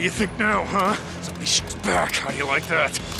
What do you think now, huh? Somebody shoots back. How do you like that?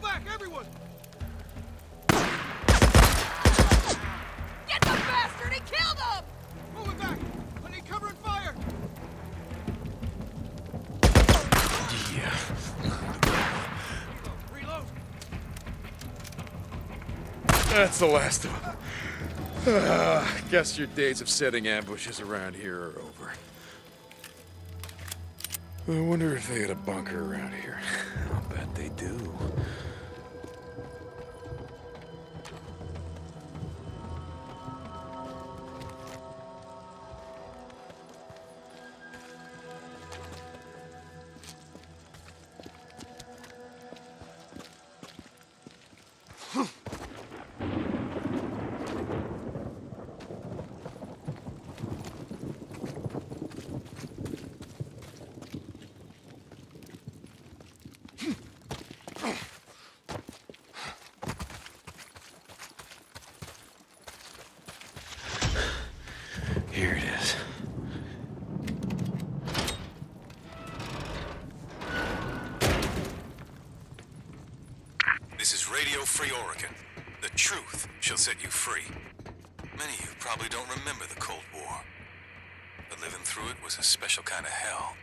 Fall back, everyone! Get the bastard! He killed him! Move it back! I need cover and fire! Yeah. Reload! That's the last of them. Ah, guess your days of setting ambushes around here are over. I wonder if they had a bunker around here. I'll bet they do. This is Radio Free Oregon. The truth shall set you free. Many of you probably don't remember the Cold War. But living through it was a special kind of hell.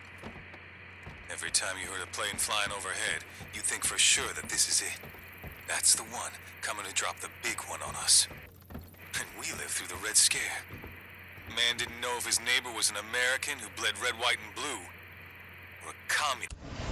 Every time you heard a plane flying overhead, you'd think for sure that this is it. That's the one coming to drop the big one on us. And we lived through the Red Scare. Man didn't know if his neighbor was an American who bled red, white, and blue, or a communist.